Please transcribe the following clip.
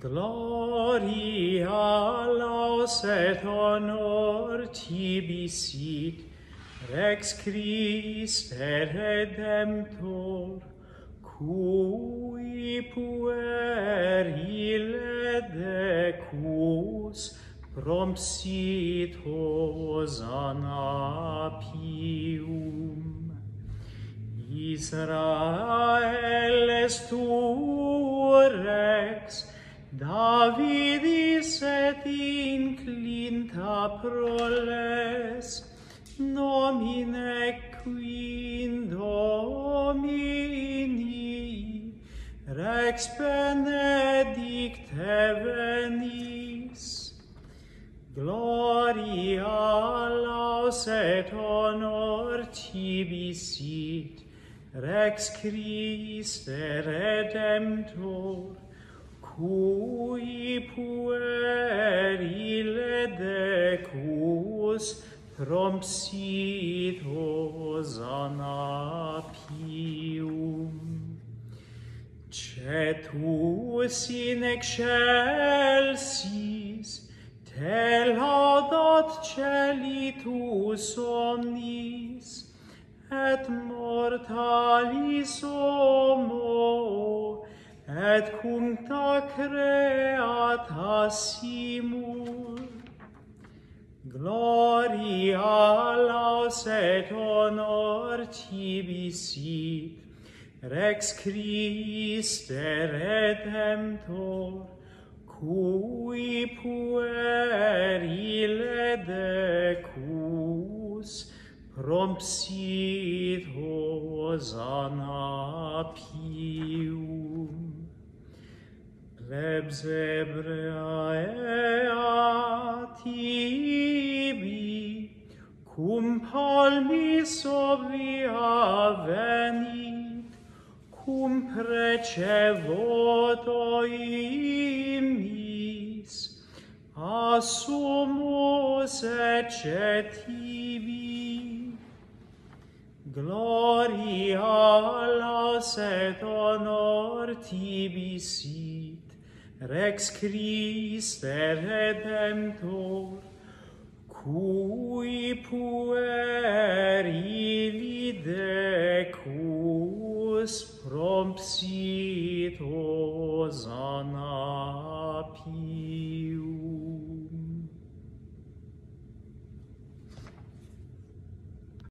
Gloria laus et honor tibi sit, Rex Christe Redemptor, cui puerile decus prompsit Hosanna Pium. Israel est tu Rex, Davidis et inclinta proles, nomine quin domini, rex benedicte venis. Gloria laus et honor tibi sit, rex Christe redemptor, cui puerile decus propsitos anapium. Cetus in excelsis, te laudat celitus omnis, et mortalis homo, et cum ta creata simul gloria laus et honor tibi sit rex Christe redemptor cui puerile decus prompsit hosanna pius plebs Hebraea tibi, cum palmis obvia venit, cum precevoto imis, assumus ecce tibi. Gloria laus et honor tibi sit, Rex Christe Redemptor, cui puerili decus prompsit sana pius.